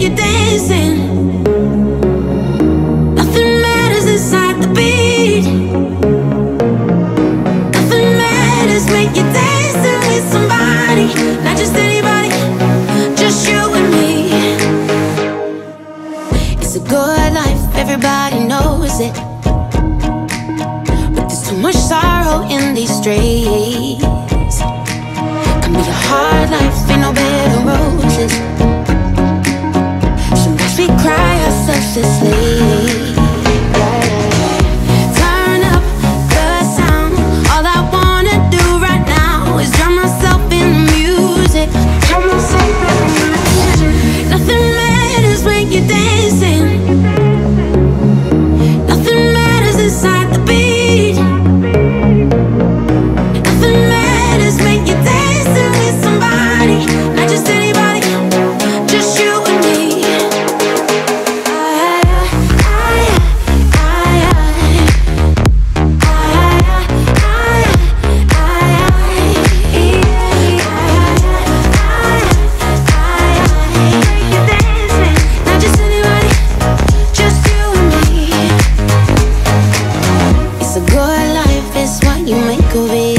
you dancing. Nothing matters inside the beat. Nothing matters, you dancing with somebody, not just anybody, just you and me. It's a good life, everybody knows it. But there's too much sorrow in these streets. cover